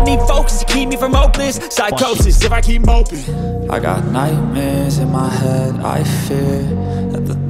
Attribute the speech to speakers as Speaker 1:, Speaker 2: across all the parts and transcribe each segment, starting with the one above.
Speaker 1: I need focus to keep me from hopeless Psychosis. If I keep moping.
Speaker 2: I got nightmares in my head, I fear That the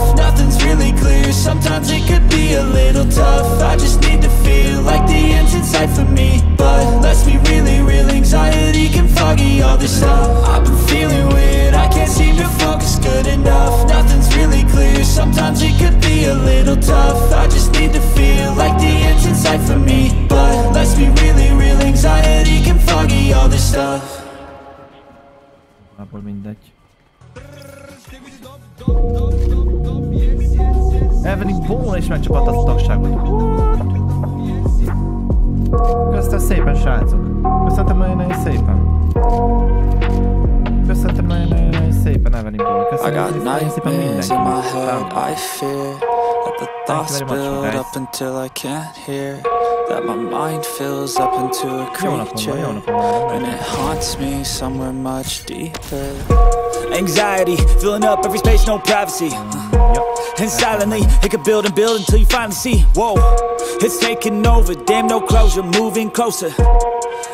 Speaker 3: akkor mindegy. Evelyn Ball és megcsapat a tagságot. Köszönöm szépen, srácok. Köszönöm nagyon-nagyon szépen. Köszönöm nagyon-nagyon szépen, Evelyn
Speaker 2: Ball.
Speaker 3: Köszönöm nagyon szépen mindenki.
Speaker 2: Thank you
Speaker 3: very much, guys.
Speaker 2: Up until I can't hear That my mind fills up into a
Speaker 3: Jó napom
Speaker 2: creature. And it haunts me somewhere much deeper.
Speaker 1: Anxiety, filling up every space, no privacy. And silently, it could build and build until you finally see. Whoa, it's taking over, damn no closure, moving closer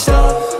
Speaker 2: stuff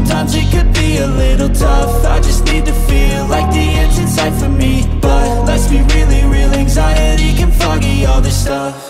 Speaker 2: sometimes it could be a little tough. I just need to feel like the end's in sight for me. But let's be really real, anxiety can foggy all this stuff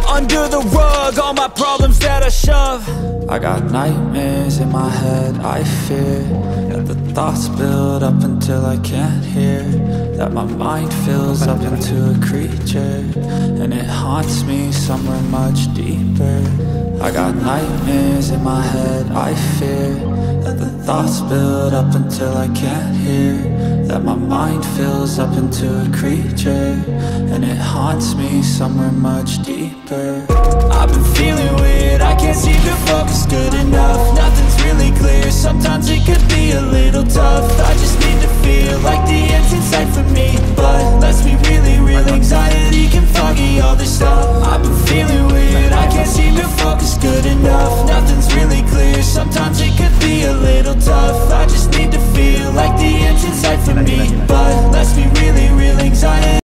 Speaker 1: Under the rug, all my problems that I shove.
Speaker 2: I got nightmares in my head, I fear. That the thoughts build up until I can't hear. That my mind fills up into a creature And it haunts me somewhere much deeper. I got nightmares in my head, I fear. That the thoughts build up until I can't hear my mind fills up into a creature And it haunts me somewhere much deeper.
Speaker 1: I've been feeling weird, I can't seem to focus good enough.